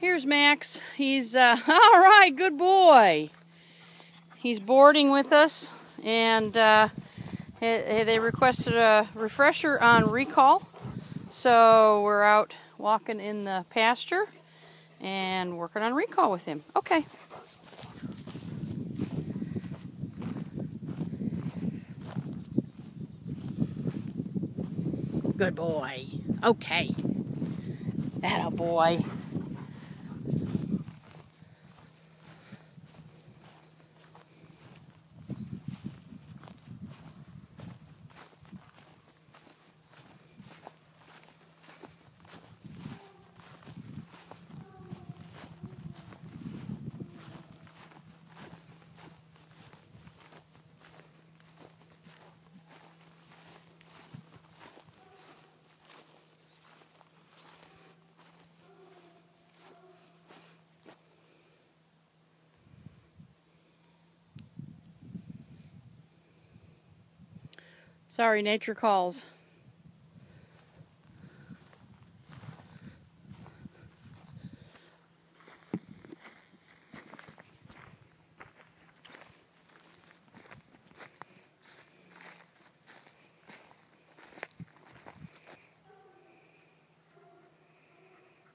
Here's Max. He's, uh, all right, good boy. He's boarding with us, and uh, they requested a refresher on recall. So we're out walking in the pasture and working on recall with him. Okay. Good boy. Okay. That a boy. Sorry, nature calls.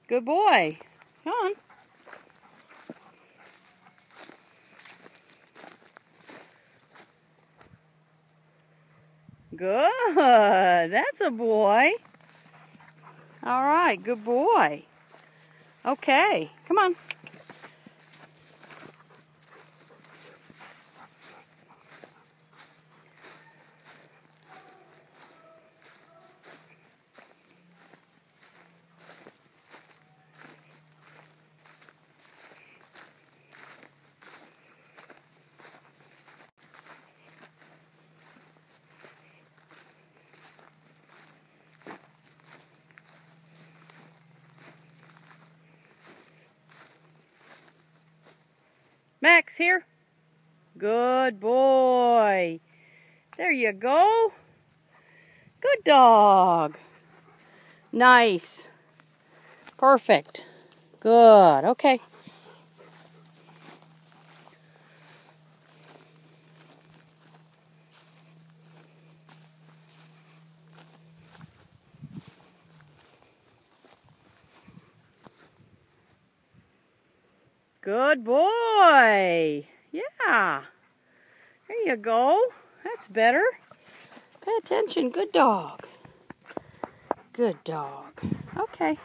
Good boy. Come on. Good. That's a boy. All right, good boy. Okay, come on. Max, here. Good boy. There you go. Good dog. Nice. Perfect. Good. Okay. Good boy. Yeah. There you go. That's better. Pay attention. Good dog. Good dog. Okay.